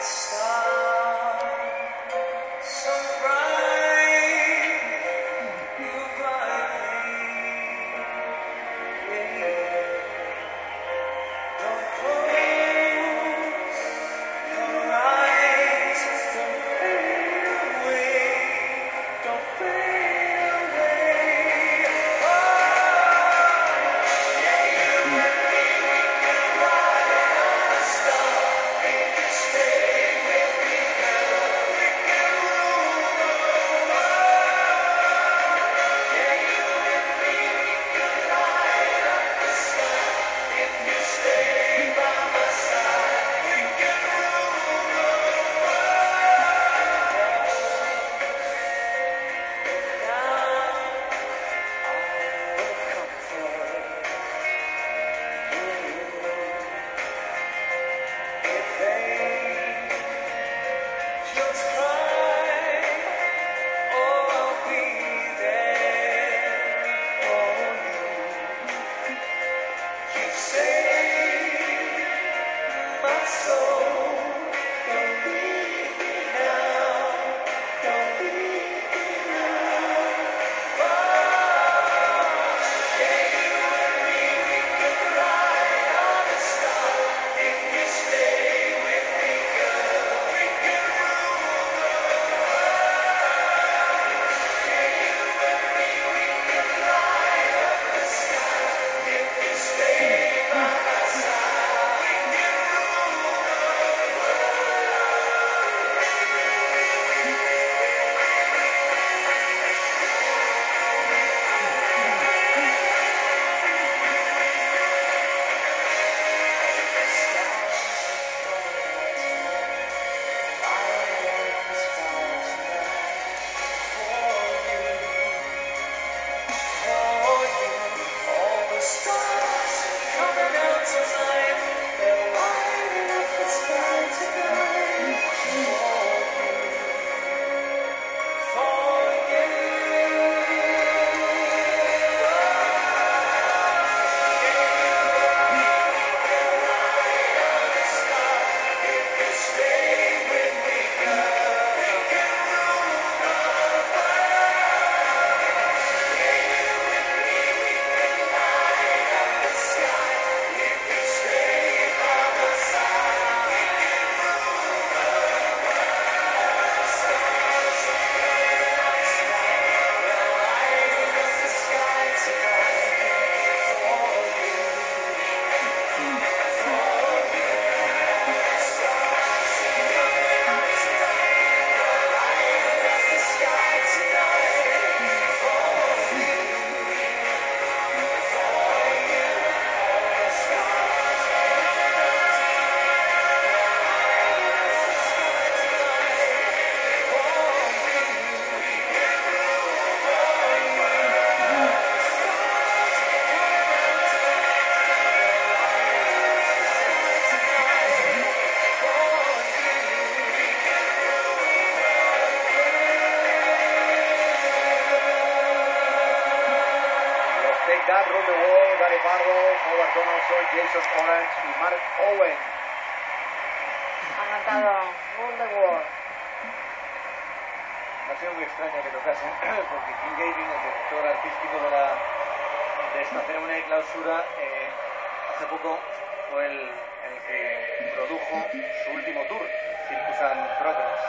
Stop. say Jason Orange y Mark Owen. Ha cantado Moon the World. Ha sido muy extraño que tocasen, porque King Gavin, el director artístico de, la, de esta ceremonia de clausura, eh, hace poco fue el, el, que produjo su último tour, Circus and Progress,